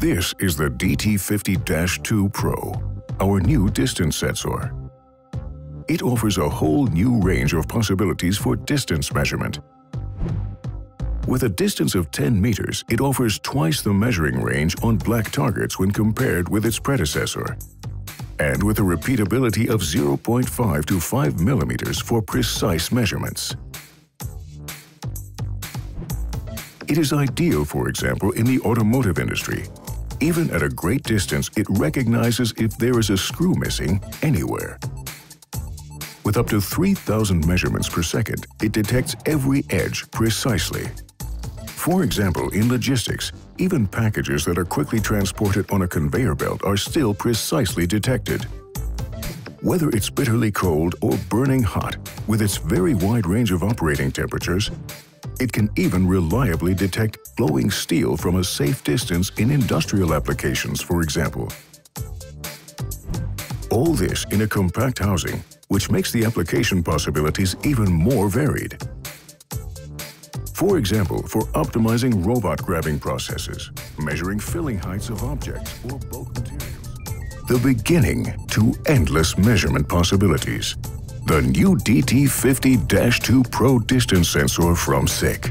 This is the DT50-2 Pro, our new distance sensor. It offers a whole new range of possibilities for distance measurement. With a distance of 10 meters, it offers twice the measuring range on black targets when compared with its predecessor. And with a repeatability of 0.5 to 5 millimeters for precise measurements. It is ideal, for example, in the automotive industry. Even at a great distance, it recognizes if there is a screw missing anywhere. With up to 3,000 measurements per second, it detects every edge precisely. For example, in logistics, even packages that are quickly transported on a conveyor belt are still precisely detected. Whether it's bitterly cold or burning hot, with its very wide range of operating temperatures, it can even reliably detect glowing steel from a safe distance in industrial applications, for example. All this in a compact housing, which makes the application possibilities even more varied. For example, for optimizing robot grabbing processes, measuring filling heights of objects or bulk materials. The beginning to endless measurement possibilities. The new DT50-2 Pro distance sensor from SICK.